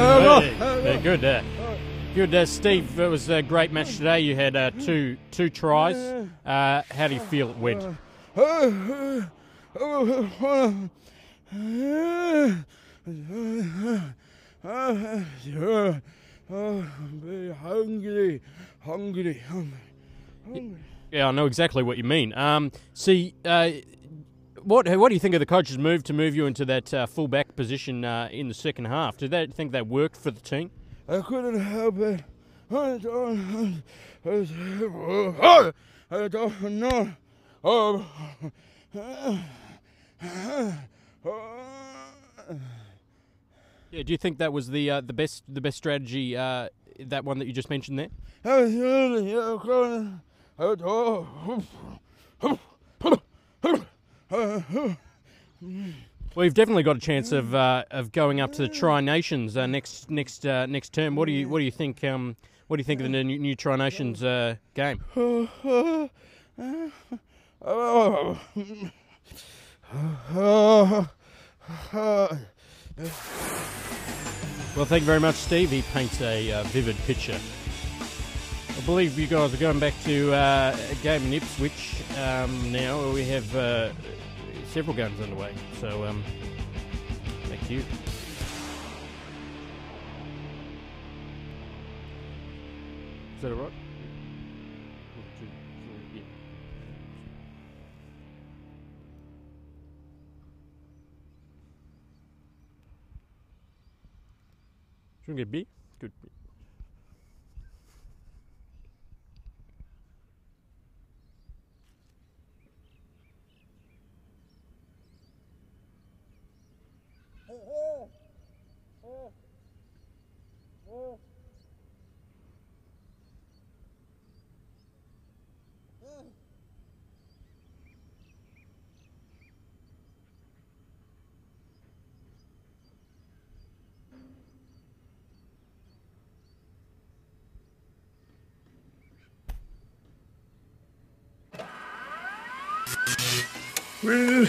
Uh, good. Uh, good, uh, Steve. It was a great match today. You had uh, two two tries. Uh, how do you feel it went? Hungry, hungry, hungry. Yeah, I know exactly what you mean. Um, see, uh, what what do you think of the coach's move to move you into that uh, fullback position uh, in the second half? Did that think that worked for the team? I couldn't help it. I don't, I don't know. Oh. Yeah. Do you think that was the uh, the best the best strategy? Uh, that one that you just mentioned there. I was really, yeah, going, I don't, Well, you've definitely got a chance of uh, of going up to the Tri Nations uh, next next uh, next term. What do you what do you think? Um, what do you think of the new, new Tri Nations uh, game? Well, thank you very much, Steve. He paints a uh, vivid picture. I believe you guys are going back to uh, a game in Ipswich um, now. We have several games underway. So, um, to you. Is that all right? Should we get B? Good. We're